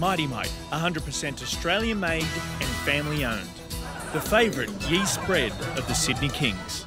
Mighty Mite, 100% Australian made and family owned. The favourite yeast bread of the Sydney Kings.